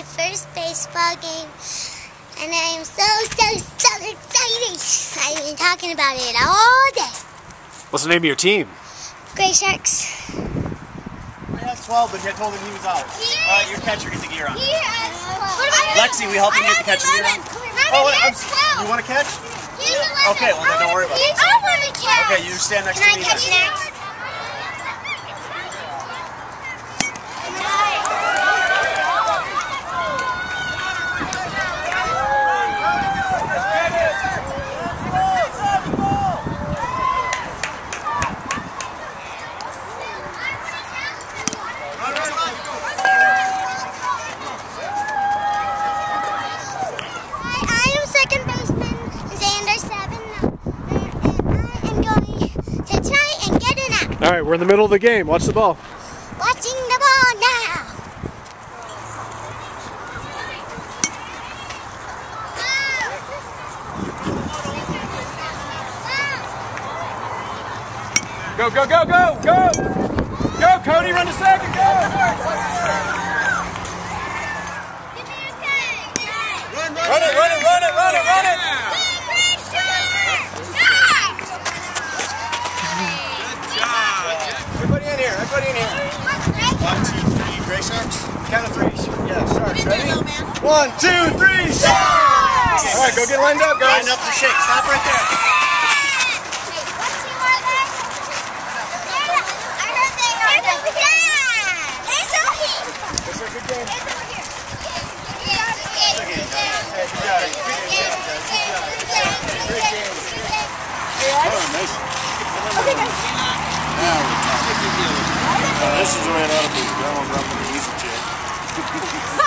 is my first baseball game, and I am so, so, so excited. I've been talking about it all day. What's the name of your team? Grey Sharks. He has 12, but I told him he was out. Uh, your catcher gets the gear on. He has 12. Lexi, we help him get the catcher gear on. Oh, wait, I'm, you want to catch? Okay, well then don't worry about it. I want to catch. Okay, you stand next Can to I me. catch then. next? Hi, I am second baseman Zander Seven, and I am going to try and get an out. All right, we're in the middle of the game. Watch the ball. Watching the ball now. Go, go, go, go, go! Go, Cody, run to second, go! Run it, run it, run it, run it, run it! Everybody in here, everybody in here. One, two, three, Grey Sharks. Count of three. Yeah, Sharks. Ready? One, two, three, Sharks! All right, go get lined up, guys. Line up for shake. Stop right there. It's a good this is the way it ought to be. I want to run the easy chair.